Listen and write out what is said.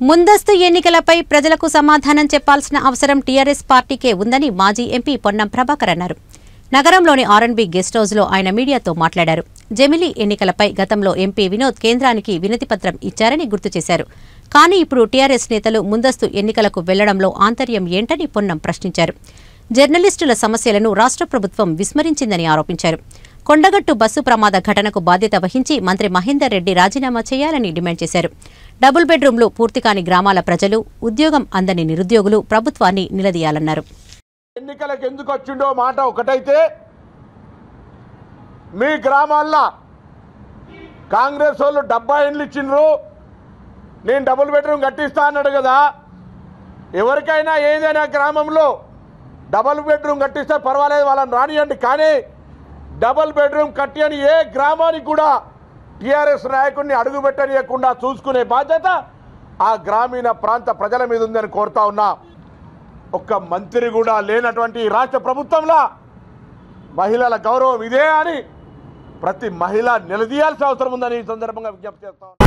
ముందస్తు ఎన్నికలపై ప్రజలకు సమాధానం చెప్పాల్సిన అవసరం టీఆర్ఎస్ పార్టీకే ఉందని మాజీ ఎంపీ పొన్నం ప్రభాకర్ అన్నారు. నగరంలోని ఆర్ఎన్బి గెస్ట్ హౌస్లో ఆయన మీడియాతో మాట్లాడారు. జమిలీ ఎన్నికలపై గతంలో ఎంపీ వినోద్ కేంద్రానికి వినతిపత్రం ఇచ్చారని గుర్తు చేశారు. కానీ ఇప్పుడు టీఆర్ఎస్ నేతలు ముందస్తు ఎన్నికలకు వెళ్ళడంలో ఆంతర్యం ఏంటని పొన్నం ప్రశ్నించారు. జర్నలిస్టుల సమస్యలను రాష్ట్ర ప్రభుత్వం విస్మరించిందని ఆరోపించారు. కొండగట్టు బస్సు ప్రమాద ఘటనకు బాధ్యత వహించి మంత్రి మహేందర్ రెడ్డి రాజీనామా చేయాలని డిమాండ్ చేశారు. డబుల్ బెడ్రూమ్లు పూర్తి కాని గ్రామాల ప్రజలు ఉద్యోగం అందని నిరుద్యోగులు ప్రభుత్వాన్ని నిలదీయాలన్నారు. ఎన్నికలకు ఎందుకు వచ్చిండో మాట ఒకటైతే మీ గ్రామాల్లో కాంగ్రెస్ వాళ్ళు డబ్బా ఇండ్లు ఇచ్చిండ్రు నేను డబుల్ బెడ్రూమ్ కట్టిస్తా అన్నాడు కదా ఎవరికైనా ఏదైనా గ్రామంలో డబుల్ బెడ్రూమ్ కట్టిస్తే పర్వాలేదు వాళ్ళని రానియండి కానీ డబుల్ బెడ్రూమ్ కట్టియని ఏ గ్రామానికి కూడా టీఆర్ఎస్ నాయకుడిని అడుగుపెట్టనీయకుండా చూసుకునే బాధ్యత ఆ గ్రామీణ ప్రాంత ప్రజల మీద ఉందని కోరుతా ఉన్నా. ఒక్క మంత్రి కూడా లేనటువంటి రాష్ట్ర ప్రభుత్వంలో మహిళల గౌరవం ఇదే అని ప్రతి మహిళ నిలదీయాల్సిన అవసరం ఉందని ఈ సందర్భంగా విజ్ఞప్తి చేస్తాం